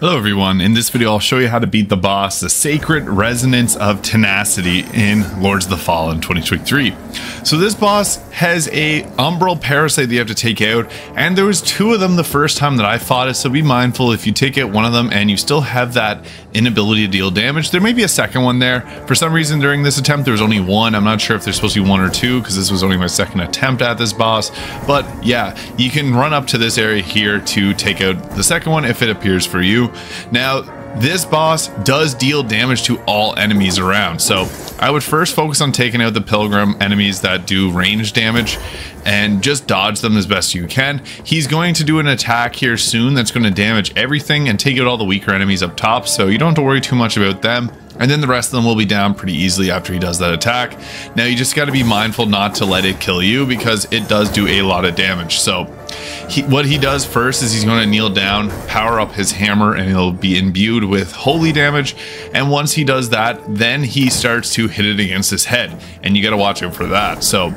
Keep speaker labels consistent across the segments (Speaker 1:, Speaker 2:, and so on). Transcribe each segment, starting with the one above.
Speaker 1: Hello everyone, in this video I'll show you how to beat the boss, the Sacred Resonance of Tenacity in Lords of the Fallen 2023. So this boss has a Umbral Parasite that you have to take out, and there was two of them the first time that I fought it, so be mindful if you take out one of them and you still have that inability to deal damage, there may be a second one there. For some reason during this attempt there was only one, I'm not sure if there's supposed to be one or two because this was only my second attempt at this boss, but yeah, you can run up to this area here to take out the second one if it appears for you. Now, this boss does deal damage to all enemies around, so I would first focus on taking out the Pilgrim enemies that do range damage and just dodge them as best you can. He's going to do an attack here soon that's going to damage everything and take out all the weaker enemies up top, so you don't have to worry too much about them and then the rest of them will be down pretty easily after he does that attack. Now you just got to be mindful not to let it kill you because it does do a lot of damage. So he, what he does first is he's going to kneel down, power up his hammer, and he'll be imbued with holy damage. And once he does that, then he starts to hit it against his head, and you got to watch out for that. So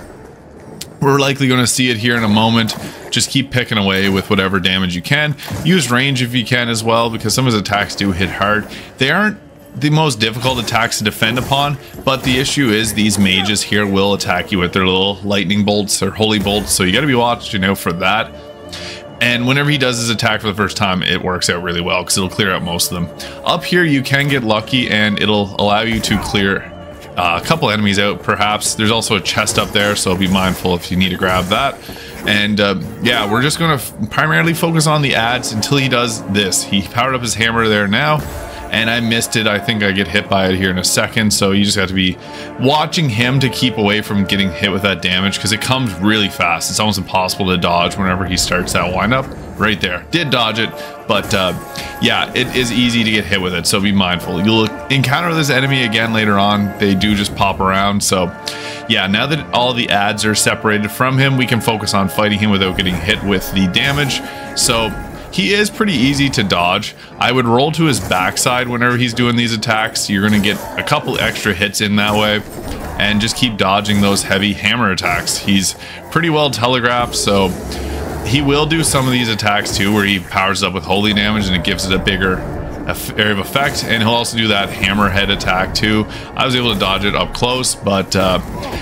Speaker 1: we're likely going to see it here in a moment. Just keep picking away with whatever damage you can. Use range if you can as well, because some of his attacks do hit hard. They aren't the most difficult attacks to defend upon, but the issue is these mages here will attack you with their little lightning bolts or holy bolts, so you got to be watching out for that. And whenever he does his attack for the first time, it works out really well because it'll clear out most of them. Up here, you can get lucky and it'll allow you to clear uh, a couple enemies out, perhaps. There's also a chest up there, so be mindful if you need to grab that. And uh, yeah, we're just going to primarily focus on the ads until he does this. He powered up his hammer there now and I missed it. I think I get hit by it here in a second. So you just have to be watching him to keep away from getting hit with that damage because it comes really fast. It's almost impossible to dodge whenever he starts that windup. Right there. Did dodge it, but uh, yeah, it is easy to get hit with it. So be mindful. You'll encounter this enemy again later on. They do just pop around. So yeah, now that all the ads are separated from him, we can focus on fighting him without getting hit with the damage. So he is pretty easy to dodge. I would roll to his backside whenever he's doing these attacks. You're going to get a couple extra hits in that way and just keep dodging those heavy hammer attacks. He's pretty well telegraphed, so he will do some of these attacks too where he powers up with holy damage and it gives it a bigger area of effect and he'll also do that hammerhead attack too i was able to dodge it up close but uh,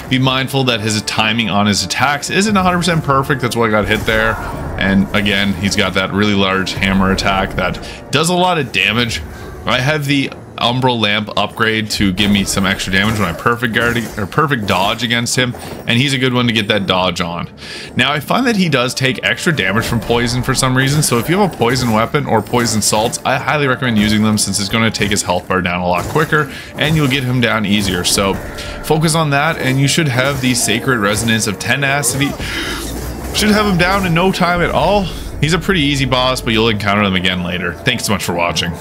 Speaker 1: be mindful that his timing on his attacks isn't 100 percent perfect that's why i got hit there and again, he's got that really large hammer attack that does a lot of damage. I have the Umbral Lamp upgrade to give me some extra damage when I perfect guard or perfect dodge against him, and he's a good one to get that dodge on. Now I find that he does take extra damage from poison for some reason, so if you have a poison weapon or poison salts, I highly recommend using them since it's going to take his health bar down a lot quicker and you'll get him down easier. So focus on that and you should have the Sacred Resonance of Tenacity should have him down in no time at all. He's a pretty easy boss, but you'll encounter them again later. Thanks so much for watching.